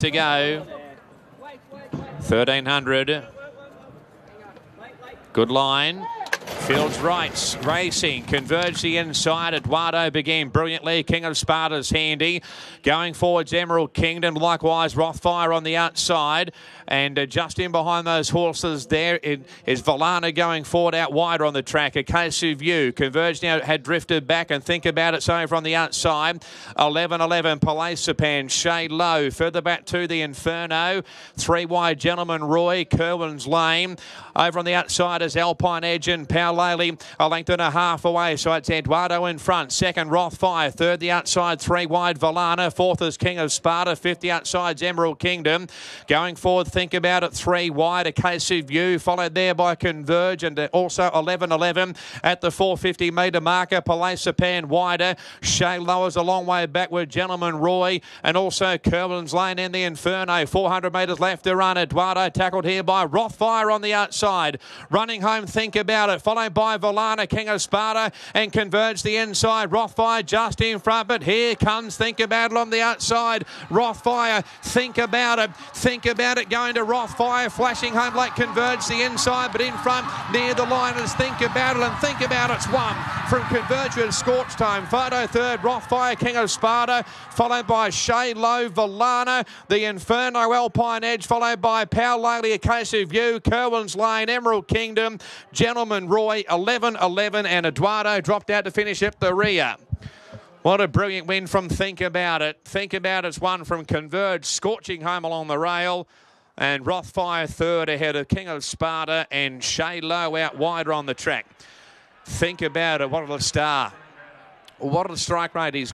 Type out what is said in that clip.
to go. 1300. Good line. Fields rights, racing, converge the inside. Eduardo began brilliantly. King of Sparta's handy. Going forwards, Emerald Kingdom. Likewise, Rothfire on the outside. And uh, just in behind those horses there is Volana going forward out wider on the track. A Case of You. Converge now had drifted back and think about it. So from the outside, 11-11 Palacepan. Shade Low. Further back to the Inferno. Three wide Gentleman Roy. Kerwin's Lane. Over on the outside is Alpine Edge and Power Lady. A length and a half away. So it's Eduardo in front. Second, Rothfire. Third, the outside. Three wide Volana. Fourth is King of Sparta. Fifth, the outside's Emerald Kingdom. Going forward, think about it. Three wide, A Case of You, followed there by Converge and also 11 11 at the 450 metre marker. Palacepan wider. Shay lowers a long way backward. Gentleman Roy and also Kerwin's Lane in the Inferno. 400 metres left to run. Eduardo tackled here by Rothfire on the outside. Running home, think about it. Followed by Volana, King of Sparta, and Converge the inside. Rothfire just in front, but here comes Think About It on the outside. Rothfire, think about it. Think about it going to Rothfire, flashing home like Converge the inside, but in front near the line is Think About It, and Think About It's one from Converge with Scorched Time. Photo third, Rothfire, King of Sparta, followed by Shay Low, the Inferno, Alpine Edge, followed by Power Lady, A Case of You, Kerwin's Lane, Emerald Kingdom, Gentleman Roy, 11 11, and Eduardo dropped out to finish up the rear. What a brilliant win from Think About It. Think About It's one from Converge, scorching home along the rail. And Rothfire third ahead of King of Sparta and Shay Low out wider on the track. Think About It. What a star. What a strike rate he's